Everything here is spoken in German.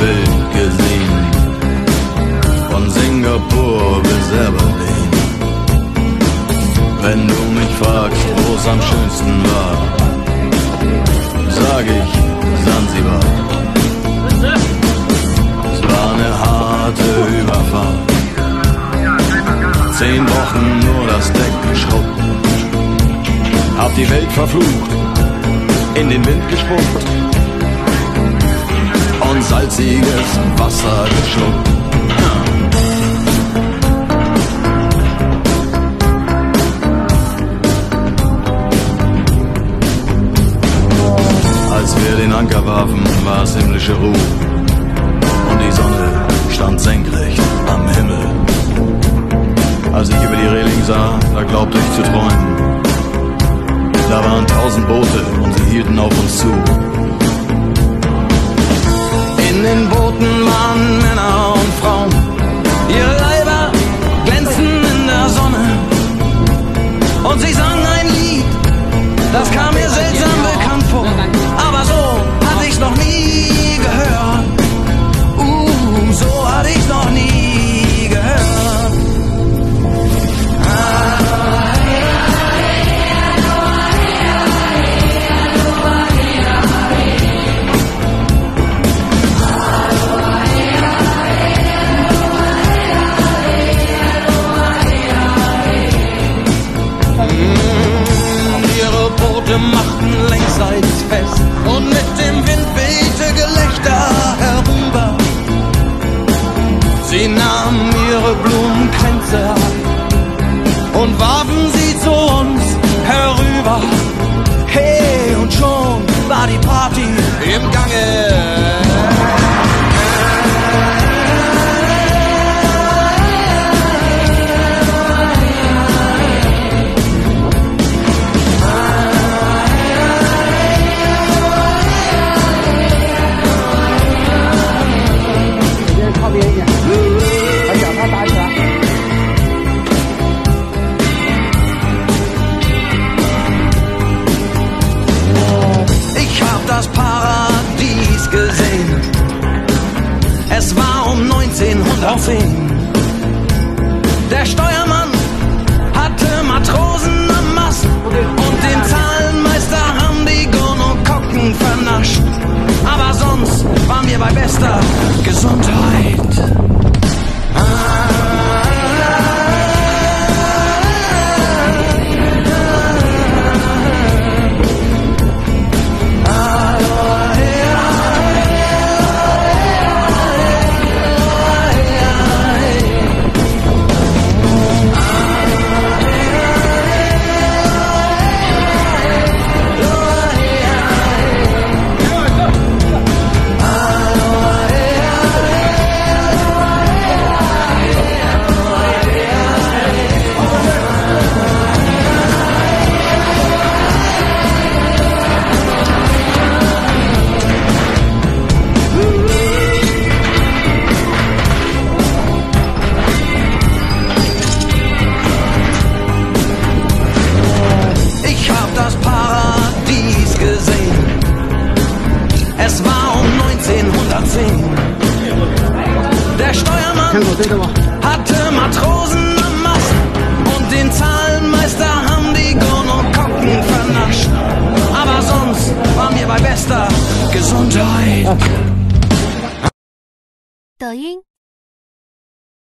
Welt gesehen, von Singapur bis Aberdeen. Wenn du mich fragst, wo es am schönsten war, sag ich Sansibar. Es war eine harte Überfahrt. Zehn Wochen nur das Deck geschrubbt. Hab die Welt verflucht, in den Wind gespuckt und salziges Wasser geschluckt. Anker war es himmlische Ruhe und die Sonne stand senkrecht am Himmel. Als ich über die Reling sah, da glaubte ich zu träumen. Da waren tausend Boote und sie hielten auf uns zu. In den Booten fest und mit dem Wind wehte Gelächter herüber. Sie nahmen ihre Blumenkränze ab und warfen sie zu uns herüber. Hey, und schon war die Party 1910. Der Steuermann hatte Matrosen am Mast und den Zahlenmeister hatte Matrosen am Mast und den Zahlenmeister haben die Gonokokken vernascht. Aber sonst waren wir bei bester Gesundheit. 抖音、